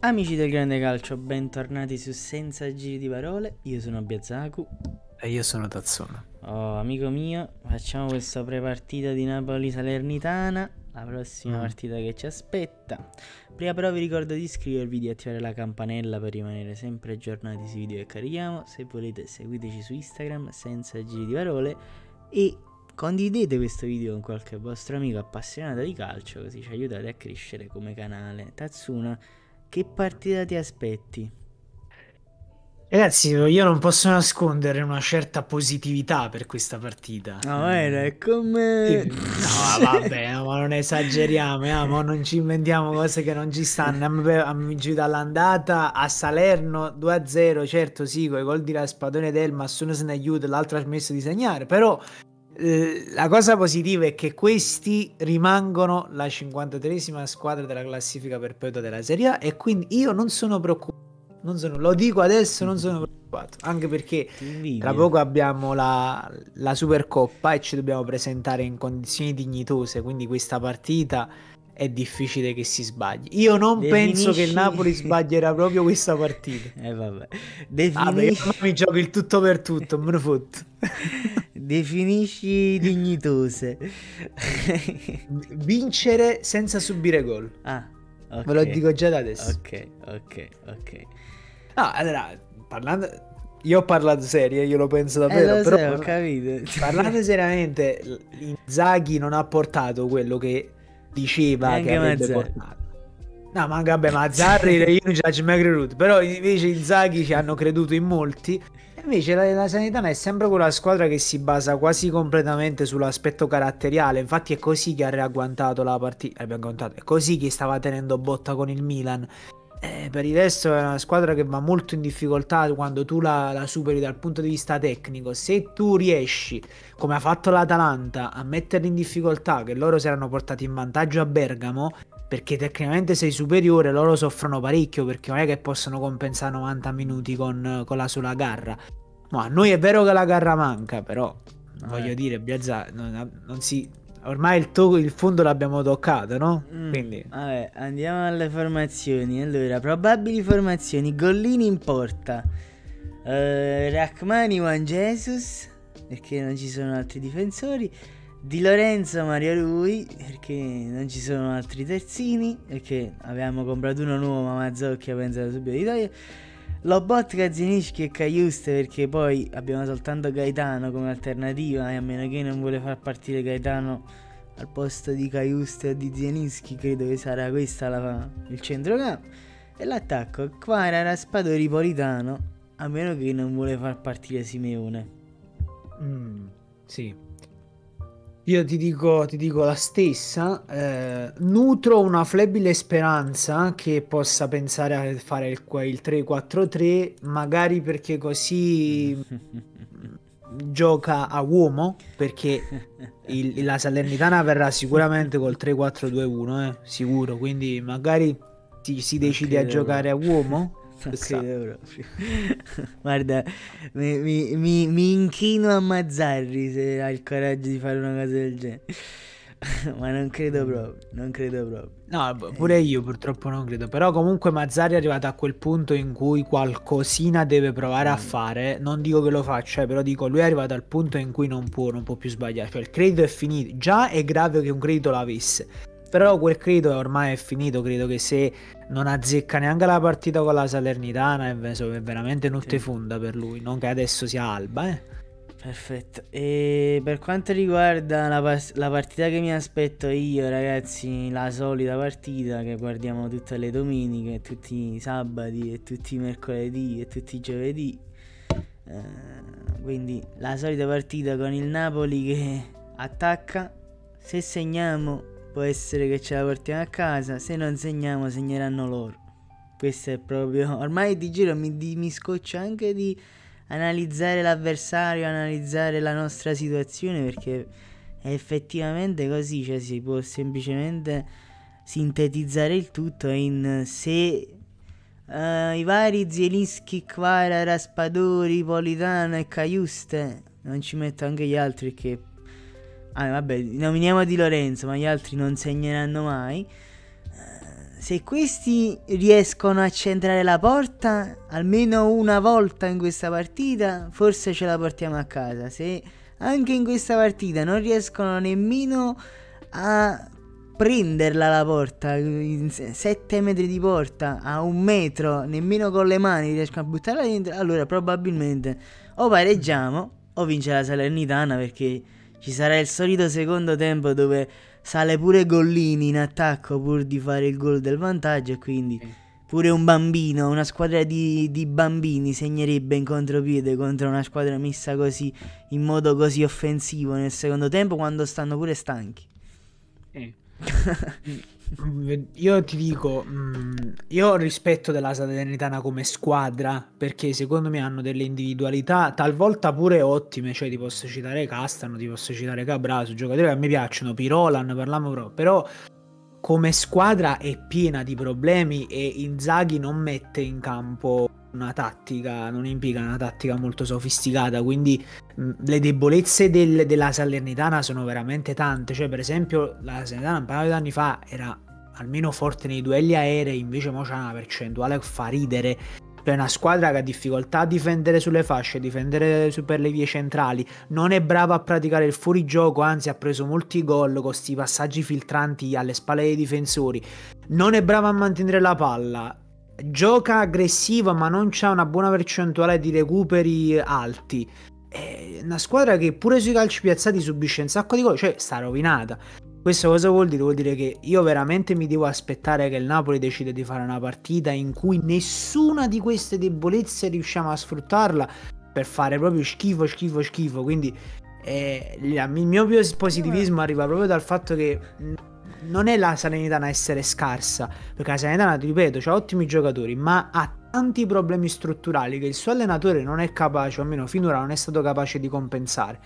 Amici del grande calcio, bentornati su Senza Giri di Parole. Io sono Biazaku. E io sono Tazzona. Oh, amico mio, facciamo questa prepartita di Napoli-Salernitana. La prossima Mm. partita che ci aspetta. Prima però vi ricordo di iscrivervi, di attivare la campanella per rimanere sempre aggiornati sui video che carichiamo. Se volete seguiteci su Instagram senza giri di parole e condividete questo video con qualche vostro amico appassionato di calcio così ci aiutate a crescere come canale. Tatsuna, che partita ti aspetti? Ragazzi, io non posso nascondere una certa positività per questa partita. No, era è come... No, vabbè, no, ma non esageriamo, eh, ma non ci inventiamo cose che non ci stanno. Abbiamo vincito all'andata a Salerno 2-0, certo sì, con i gol di Raspadone del uno se ne aiuta, l'altro ha smesso di segnare, però eh, la cosa positiva è che questi rimangono la 53esima squadra della classifica perpetua della Serie A e quindi io non sono preoccupato. Non sono, lo dico adesso, non sono preoccupato, anche perché tra poco abbiamo la, la Supercoppa e ci dobbiamo presentare in condizioni dignitose, quindi questa partita è difficile che si sbagli. Io non penso che il Definisci- Napoli sbaglierà proprio questa partita. Eh vabbè. Defini- io mi gioco il tutto per tutto, me ne fotto. Definisci dignitose. Vincere senza subire gol. ah, ok. Ve lo dico già da adesso. Ok, ok, ok. No, allora, parlando... Io ho parlato serio, io lo penso Eh, davvero, lo però... sai, ho capito. Parlando seriamente, Inzaghi non ha portato quello che diceva Neanche che avrebbe portato. No, ma vabbè, Mazzarri io non ho mai creduto, però invece Inzaghi ci hanno creduto in molti. E Invece la, la Sanitana è sempre quella squadra che si basa quasi completamente sull'aspetto caratteriale. Infatti è così che ha riagguantato la partita. riagguantato, È così che stava tenendo botta con il Milan. Eh, per il resto è una squadra che va molto in difficoltà quando tu la, la superi dal punto di vista tecnico. Se tu riesci, come ha fatto l'Atalanta, a metterli in difficoltà, che loro si erano portati in vantaggio a Bergamo, perché tecnicamente sei superiore, loro soffrono parecchio perché non è che possono compensare 90 minuti con, con la sola garra. Ma a noi è vero che la garra manca, però Vabbè. voglio dire, Biazza non, non si... Ormai il, to- il fondo l'abbiamo toccato, no? Mm, Quindi... Vabbè, andiamo alle formazioni. Allora, probabili formazioni. Gollini in porta. Eh, Rachmani, Juan Jesus. Perché non ci sono altri difensori. Di Lorenzo, Mario Rui. Perché non ci sono altri terzini. Perché avevamo comprato uno nuovo, ma Mazzocchi ha pensato subito di togliere. Lobotka, Zinischi e Caiuste perché poi abbiamo soltanto Gaetano come alternativa e a meno che non vuole far partire Gaetano al posto di Caiuste o di Zielinski credo che sarà questa la, il centrocampo e l'attacco Quara, Raspadori, Politano a meno che non vuole far partire Simeone Mm, sì. Io ti dico, ti dico la stessa. eh, nutro una flebile speranza che possa pensare a fare il, il 3-4-3, magari perché così gioca a uomo. Perché il- la Salernitana verrà sicuramente col 3-4-2-1, eh, sicuro. Quindi magari si, si decide a giocare a uomo. Credo proprio guarda mi, mi- mi- mi inchino a Mazzarri se ha il coraggio di fare una cosa del genere ma non credo proprio non credo proprio No, b- pure io purtroppo non credo. Però comunque Mazzari è arrivato a quel punto in cui qualcosina deve provare a fare. Non dico che lo faccia, eh, però dico lui è arrivato al punto in cui non può, non può più sbagliare. Cioè il credito è finito. Già è grave che un credito l'avesse. Però quel credito ormai è finito. Credo che se non azzecca neanche la partita con la Salernitana è, ve- è veramente notte Sì. fonda per lui. Non che adesso sia alba, eh. Perfetto. E per quanto riguarda la, pas- la partita che mi aspetto io, ragazzi, la solita partita che guardiamo tutte le domeniche, tutti i sabati e tutti i mercoledì e tutti i giovedì. Eh, quindi la solita partita con il Napoli che attacca. Se segniamo può essere che ce la portiamo a casa, se non segniamo segneranno loro. Questo è proprio... Ormai ti giuro mi, di- mi scoccia anche di analizzare l'avversario, analizzare la nostra situazione perché è effettivamente così, cioè si può semplicemente sintetizzare il tutto in se eh, i vari Zielinski, Kvara, Raspadori, Politano e Caiuste, non ci metto anche gli altri che... Ah, vabbè, nominiamo Di Lorenzo, ma gli altri non segneranno mai. Eh, se questi riescono a centrare la porta almeno una volta in questa partita, forse ce la portiamo a casa. Se anche in questa partita non riescono nemmeno a prenderla la porta, in 7 metri di porta, a un metro, nemmeno con le mani riescono a buttarla dentro, allora probabilmente o pareggiamo o vince la Salernitana perché ci sarà il solito secondo tempo dove sale pure Gollini in attacco pur di fare il gol del vantaggio e quindi pure un bambino, una squadra di, di, bambini segnerebbe in contropiede contro una squadra messa così in modo così offensivo nel secondo tempo quando stanno pure stanchi. Eh. io ti dico, mm, io rispetto della Salernitana come squadra perché secondo me hanno delle individualità talvolta pure ottime, cioè ti posso citare Castano, ti posso citare Cabraso, giocatori che a me piacciono, Pirolan, parliamo però, però come squadra è piena di problemi e Inzaghi non mette in campo una tattica, non impiega una tattica molto sofisticata, quindi mh, le debolezze del, della Salernitana sono veramente tante, cioè per esempio la Salernitana un paio di anni fa era almeno forte nei duelli aerei, invece ora c'è una percentuale che fa ridere, cioè una squadra che ha difficoltà a difendere sulle fasce, difendere per le vie centrali, non è brava a praticare il fuorigioco, anzi ha preso molti gol con questi passaggi filtranti alle spalle dei difensori, non è brava a mantenere la palla, gioca aggressiva ma non c'ha una buona percentuale di recuperi alti. È una squadra che pure sui calci piazzati subisce un sacco di gol, cioè sta rovinata. Questo cosa vuol dire? Vuol dire che io veramente mi devo aspettare che il Napoli decida di fare una partita in cui nessuna di queste debolezze riusciamo a sfruttarla per fare proprio schifo, schifo, schifo. Quindi eh, il mio positivismo arriva proprio dal fatto che non è la Salernitana essere scarsa, perché la Salernitana, ti ripeto, ha ottimi giocatori, ma ha tanti problemi strutturali che il suo allenatore non è capace, o almeno finora non è stato capace di compensare.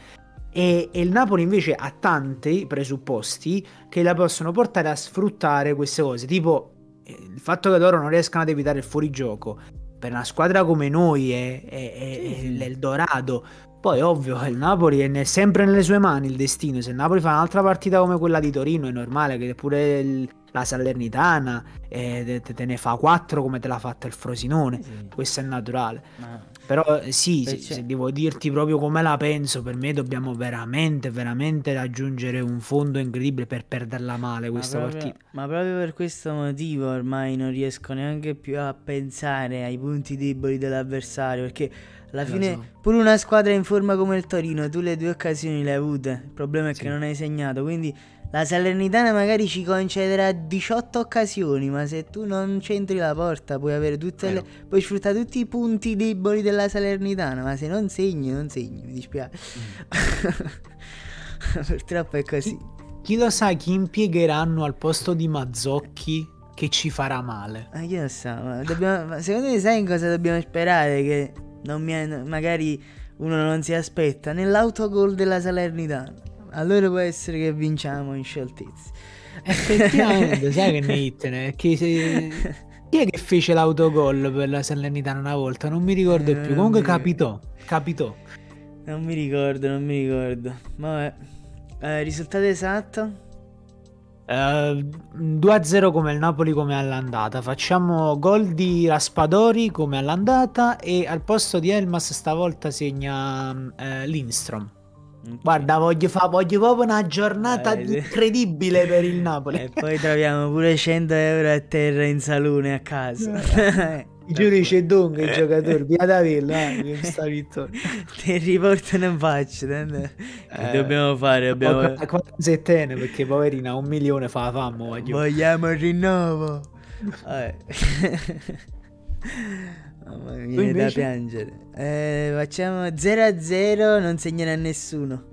E, e, il Napoli invece ha tanti presupposti che la possono portare a sfruttare queste cose, tipo eh, il fatto che loro non riescano ad evitare il fuorigioco. Per una squadra come noi è, è, è, è l'Eldorado poi, ovvio, il Napoli è sempre nelle sue mani il destino. Se il Napoli fa un'altra partita come quella di Torino, è normale che pure il, la Salernitana eh, te, te, ne fa quattro come te l'ha fatta il Frosinone. Sì. Questo è naturale. Ma... Però sì, se, se, devo dirti proprio come la penso, per me dobbiamo veramente, veramente raggiungere un fondo incredibile per perderla male questa ma proprio, partita. Ma proprio per questo motivo ormai non riesco neanche più a pensare ai punti deboli dell'avversario, perché alla fine, so. pure una squadra in forma come il Torino, tu le due occasioni le hai avute. Il problema è sì. che non hai segnato. Quindi la Salernitana magari ci concederà 18 occasioni, ma se tu non centri la porta puoi avere tutte le, puoi sfruttare tutti i punti deboli della Salernitana, ma se non segni, non segni, mi dispiace. Mm. Purtroppo è così. Chi, chi lo sa chi impiegheranno al posto di Mazzocchi che ci farà male? Ma chi lo sa, ma dobbiamo, secondo me sai in cosa dobbiamo sperare? Che è, magari uno non si aspetta, nell'autogol della Salernitana. Allora può essere che vinciamo in scioltezza. Effettivamente, sai che ne ittene? Che se... Chi è che fece l'autogol per la Salernitana una volta? Non mi ricordo eh, più. Comunque capitò, capitò. Non mi ricordo, non mi ricordo. Vabbè. Eh, risultato esatto? Uh, eh, 2-0 come il Napoli come all'andata. Facciamo gol di Raspadori come all'andata e al posto di Elmas stavolta segna uh, Lindstrom. Okay. Guarda, voglio, fa- voglio proprio una giornata eh, incredibile per il Napoli. E poi troviamo pure 100 euro a terra in salone a casa. Giudice dunque il giocatore via da Villa eh, sta vittoria ti riportano in faccia eh, che dobbiamo fare abbiamo settene perché poverina un milione fa la fama voglio. vogliamo il rinnovo eh. Mamma mia, viene da piangere. Eh, facciamo 0 a 0, non segnerà nessuno.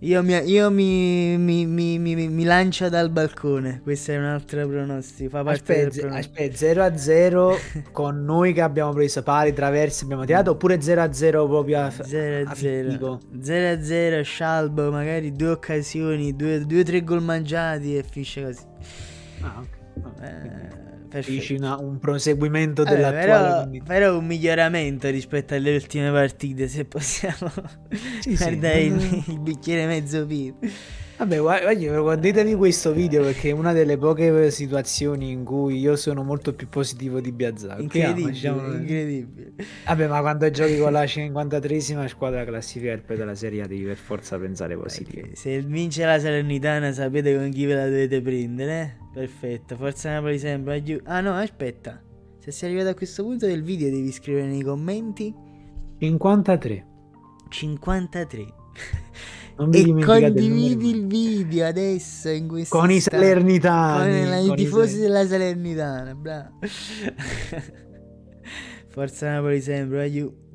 Io, mi, io mi, mi, mi, lancio dal balcone. Questo è un altro pronostico. Fa parte aspetta, aspetta 0 a 0 con noi che abbiamo preso pari, traversi, abbiamo tirato. Oppure 0 a 0 proprio a 0 a 0. 0 a 0, scialbo, magari due occasioni, due o tre gol mangiati e finisce così. Ah, ok. Eh, Dici una, un proseguimento allora, dell'attuale però, però, un miglioramento rispetto alle ultime partite se possiamo. Sì, guardare sì, il, il, bicchiere mezzo pieno Vabbè, guarda, guardatevi questo video perché è una delle poche situazioni in cui io sono molto più positivo di Biazzac. Incredibile, incredibile. Vabbè, ma quando giochi con la 53esima squadra classifica della Serie A devi per forza pensare positivo. Se vince la Salernitana sapete con chi ve la dovete prendere, eh? Perfetto, Forza Napoli sempre. Ah no, aspetta. Se sei arrivato a questo punto del video devi scrivere nei commenti 53. 53. E condividi il video adesso in questo con i Salernitani con, con i tifosi della Salernitana bravo. Forza Napoli sempre aiuto